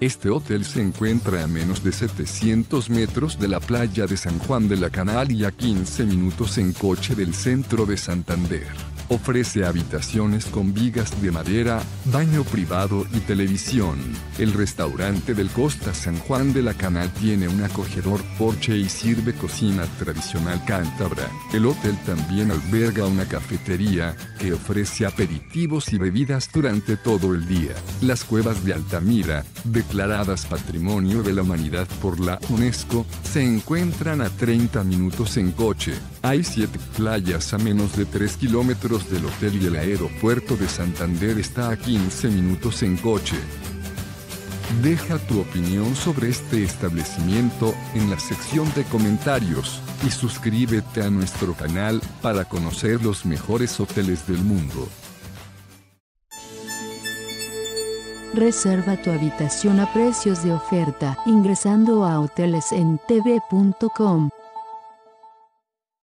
Este hotel se encuentra a menos de 700 metros de la playa de San Juan de la Canal y a 15 minutos en coche del centro de Santander. Ofrece habitaciones con vigas de madera, baño privado y televisión. El restaurante del Costa San Juan de la Canal tiene un acogedor porche y sirve cocina tradicional cántabra. El hotel también alberga una cafetería, que ofrece aperitivos y bebidas durante todo el día. Las cuevas de Altamira, declaradas Patrimonio de la Humanidad por la UNESCO, se encuentran a 30 minutos en coche. Hay 7 playas a menos de 3 del hotel y el aeropuerto de Santander está a 15 minutos en coche. Deja tu opinión sobre este establecimiento en la sección de comentarios y suscríbete a nuestro canal para conocer los mejores hoteles del mundo. Reserva tu habitación a precios de oferta ingresando a hotelesentv.com.